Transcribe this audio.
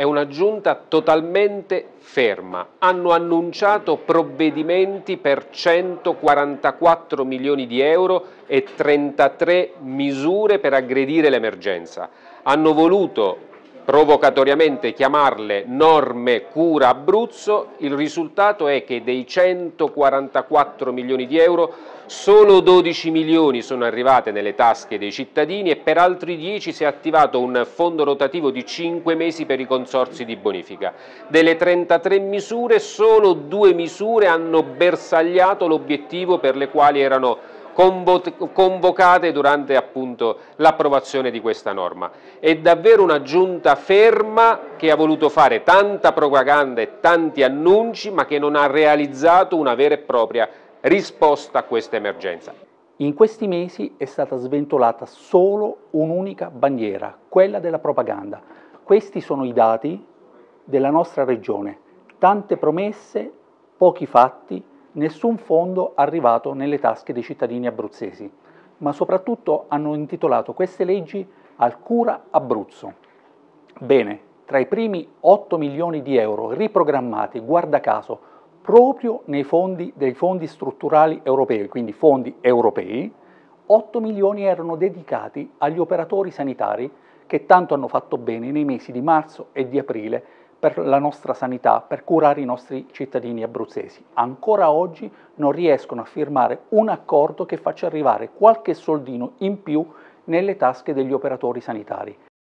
è una giunta totalmente ferma. Hanno annunciato provvedimenti per 144 milioni di euro e 33 misure per aggredire l'emergenza. Hanno voluto provocatoriamente chiamarle norme cura Abruzzo, il risultato è che dei 144 milioni di euro solo 12 milioni sono arrivate nelle tasche dei cittadini e per altri 10 si è attivato un fondo rotativo di 5 mesi per i consorsi di bonifica. Delle 33 misure solo due misure hanno bersagliato l'obiettivo per le quali erano convocate durante l'approvazione di questa norma. È davvero una giunta ferma che ha voluto fare tanta propaganda e tanti annunci ma che non ha realizzato una vera e propria risposta a questa emergenza. In questi mesi è stata sventolata solo un'unica bandiera, quella della propaganda. Questi sono i dati della nostra regione. Tante promesse, pochi fatti, nessun fondo arrivato nelle tasche dei cittadini abruzzesi, ma soprattutto hanno intitolato queste leggi al cura Abruzzo. Bene, tra i primi 8 milioni di euro riprogrammati, guarda caso, proprio nei fondi dei fondi strutturali europei, quindi fondi europei, 8 milioni erano dedicati agli operatori sanitari che tanto hanno fatto bene nei mesi di marzo e di aprile per la nostra sanità, per curare i nostri cittadini abruzzesi. Ancora oggi non riescono a firmare un accordo che faccia arrivare qualche soldino in più nelle tasche degli operatori sanitari.